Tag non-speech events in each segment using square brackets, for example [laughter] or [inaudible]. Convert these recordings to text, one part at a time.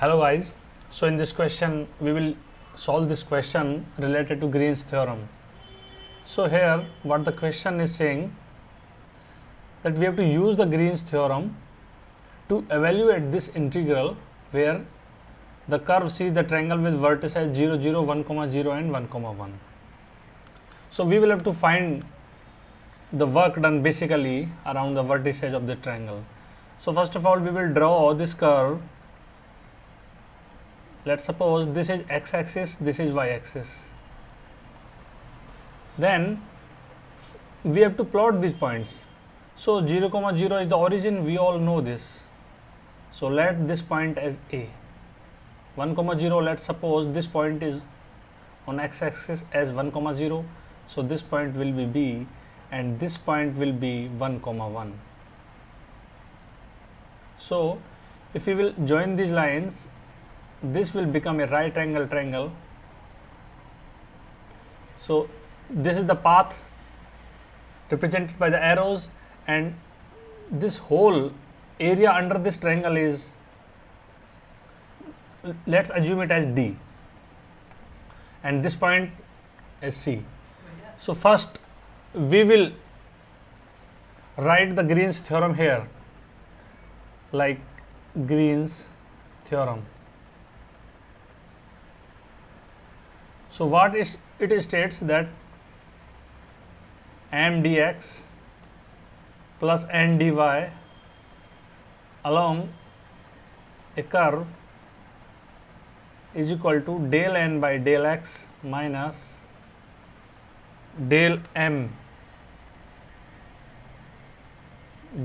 Hello guys, so in this question we will solve this question related to Green's theorem. So here what the question is saying that we have to use the Green's theorem to evaluate this integral where the curve sees the triangle with vertices 0 0 1 comma 0 and 1 comma 1. So we will have to find the work done basically around the vertices of the triangle. So first of all we will draw this curve let's suppose this is x axis this is y axis then we have to plot these points. So 0 comma 0 is the origin we all know this. So let this point as a. 1 comma 0 let's suppose this point is on x axis as 1 comma 0 so this point will be b and this point will be 1 comma 1 so if we will join these lines this will become a right angle triangle. So this is the path represented by the arrows and this whole area under this triangle is let's assume it as D and this point is C. So first we will write the Green's theorem here like Green's theorem. So what is it states that m dx plus n dy along a curve is equal to del n by del x minus del m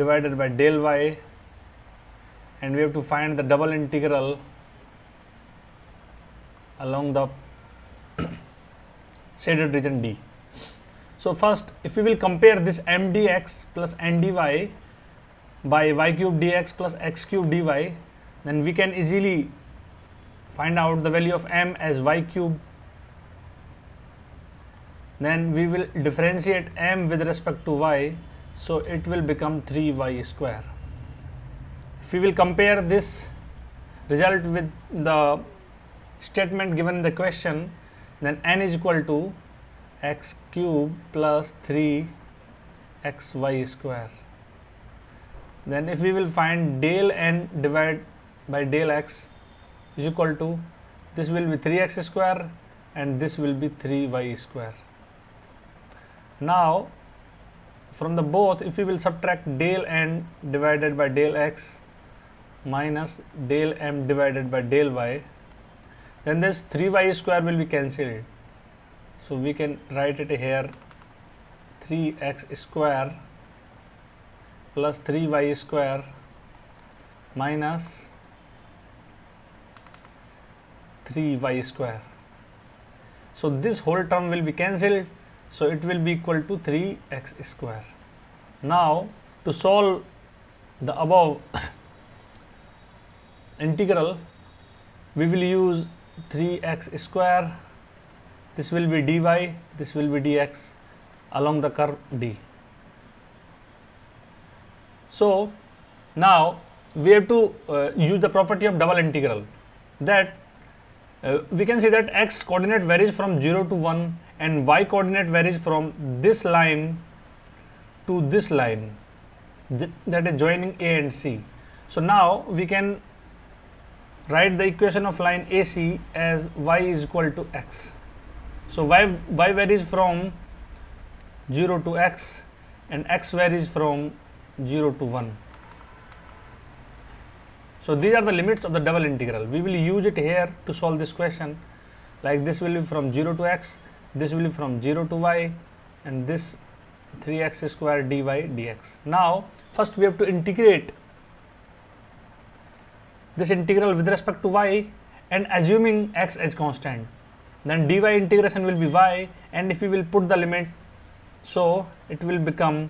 divided by del y. And we have to find the double integral along the shaded region D. So first if we will compare this m dx plus n dy by y cube dx plus x cube dy then we can easily find out the value of m as y cube then we will differentiate m with respect to y so it will become 3y square if we will compare this result with the statement given in the question then n is equal to x cube plus 3 xy square. Then if we will find del n divided by del x is equal to this will be 3x square and this will be 3y square. Now from the both if we will subtract del n divided by del x minus del m divided by del y then this 3y square will be cancelled. So we can write it here 3x square plus 3y square minus 3y square. So this whole term will be cancelled. So it will be equal to 3x square. Now to solve the above [coughs] integral we will use 3x square this will be dy this will be dx along the curve d. So now we have to uh, use the property of double integral that uh, we can see that x coordinate varies from 0 to 1 and y coordinate varies from this line to this line th that is joining a and c. So now we can write the equation of line AC as y is equal to x. So y, y varies from 0 to x and x varies from 0 to 1. So these are the limits of the double integral. We will use it here to solve this question like this will be from 0 to x, this will be from 0 to y and this 3x square dy dx. Now first we have to integrate this integral with respect to y and assuming x as constant. Then dy integration will be y and if we will put the limit so it will become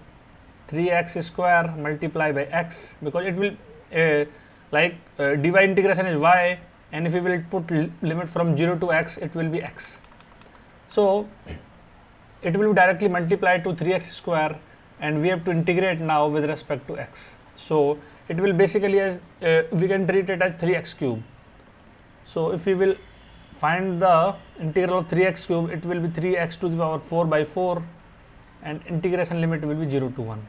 3x square multiplied by x because it will uh, like uh, dy integration is y and if we will put limit from 0 to x it will be x. So it will be directly multiplied to 3x square and we have to integrate now with respect to x. So it will basically as uh, we can treat it as 3x cube So if we will find the integral of 3x cube, it will be 3x to the power 4 by 4 and integration limit will be 0 to 1.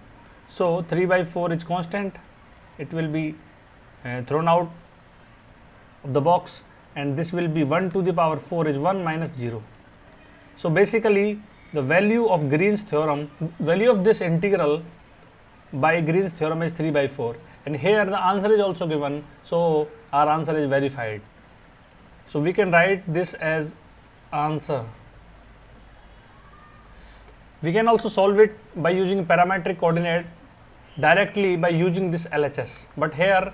So 3 by 4 is constant, it will be uh, thrown out of the box and this will be 1 to the power 4 is 1 minus 0. So basically the value of Green's theorem, value of this integral by Green's theorem is 3 by 4 and here the answer is also given so our answer is verified. So we can write this as answer. We can also solve it by using parametric coordinate directly by using this LHS but here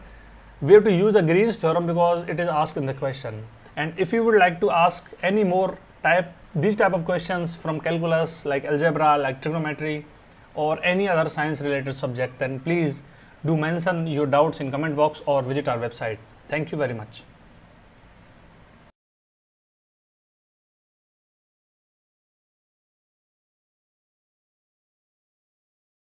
we have to use the Green's theorem because it is asked in the question and if you would like to ask any more type these type of questions from calculus like algebra like trigonometry or any other science related subject then please do mention your doubts in comment box or visit our website. Thank you very much